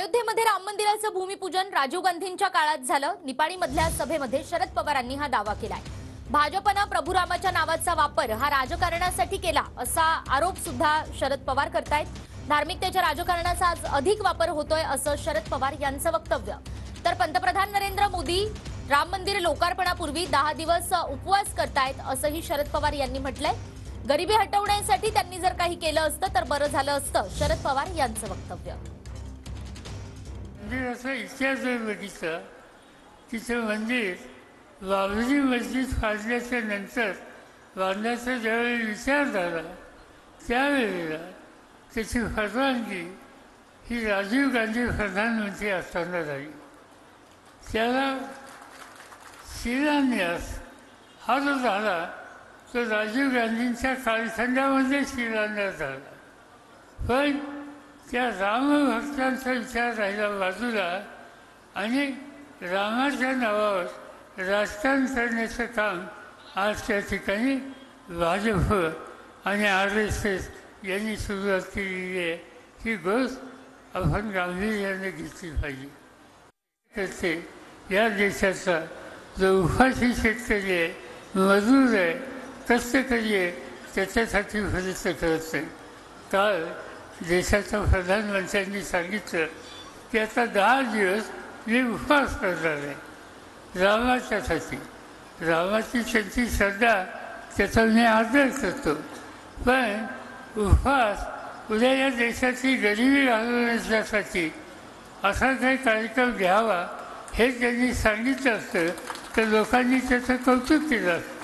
अयोध्येमध्ये राम मंदिराचं भूमिपूजन राजीव गांधींच्या काळात झालं. निपाणीमधल्या सभेमध्ये शरद पवारांनी हा दावा केलाय. भाजपनं प्रभू रामाच्या नावाचा वापर हा राजकारणासाठी केला असा आरोप सुद्धा शरद पवार करतायत. धार्मिकतेच्या राजकारणाचा आज अधिक वापर होतोय असं शरद पवार यांचं वक्तव्य. तर पंतप्रधान नरेंद्र मोदी राम मंदिर लोकार्पणापूर्वी दहा दिवस उपवास करतायत असंही शरद पवार यांनी म्हटलंय. गरिबी हटवण्यासाठी त्यांनी जर काही केलं असतं तर बरं झालं असतं शरद पवार यांचं वक्तव्य. मंदिराचा इतिहास जर बघितला तिचं मंदिर बाबरी मस्जिद फाडल्याच्या नंतर बांधण्याचा ज्यावेळी विचार झाला त्यावेळेला त्याची परवानगी ही राजीव गांधी प्रधानमंत्री असताना झाली. त्याला शिलान्यास हा जो झाला तो राजीव गांधींच्या कालखंडामध्ये शिलान्यास झाला. पण त्या रामभक्तांचा विचार राहिला बाजूला आणि रामाच्या नावावर राजकारण करण्याचं काम आज त्या ठिकाणी भाजप आणि आर एस एस यांनी सुरुवात केलेली आहे. ही गोष्ट आपण गांभीर्याने घेतली पाहिजे. करते या देशाचा जो उपाशी शेतकरी आहे मजूर आहे कष्टकरी आहे त्याच्यासाठी फरस्त करत नाही काल देशाच्या प्रधानमंत्र्यांनी सांगितलं की आता दहा दिवस मी उपवास करणार आहे. रामाच्यासाठी रामाची त्यांची श्रद्धा त्याचा मी आदर करतो. पण उपवास उद्या या देशाची गरिबी घालवण्यासाठी असा काही कार्यक्रम घ्यावा हे त्यांनी सांगितलं असतं तर लोकांनी त्याचं कौतुक केलं असतं.